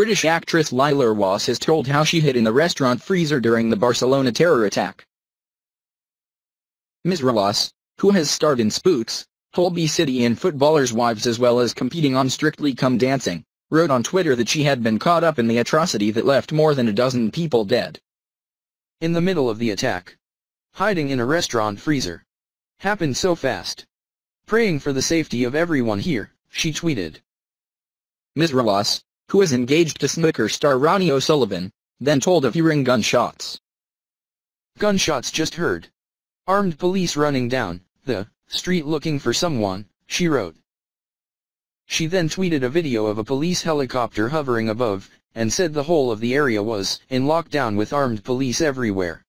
British actress Laila Rouass has told how she hid in the restaurant freezer during the Barcelona terror attack. Ms. Rouass, who has starred in Spooks, Holby City and Footballers' Wives as well as competing on Strictly Come Dancing, wrote on Twitter that she had been caught up in the atrocity that left more than a dozen people dead. In the middle of the attack. Hiding in a restaurant freezer. Happened so fast. Praying for the safety of everyone here, she tweeted. Ms. Rouass, who is engaged to snooker star Ronnie O'Sullivan, then told of hearing gunshots. Gunshots just heard. Armed police running down the street looking for someone, she wrote. She then tweeted a video of a police helicopter hovering above, and said the whole of the area was in lockdown with armed police everywhere.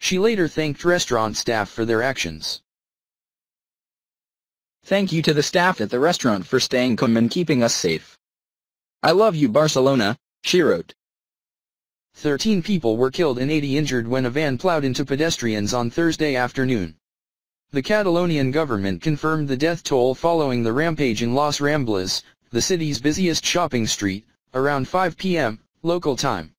She later thanked restaurant staff for their actions. Thank you to the staff at the restaurant for staying calm and keeping us safe. I love you Barcelona, she wrote. 13 people were killed and 80 injured when a van plowed into pedestrians on Thursday afternoon. The Catalonian government confirmed the death toll following the rampage in Las Ramblas, the city's busiest shopping street, around 5 p.m., local time.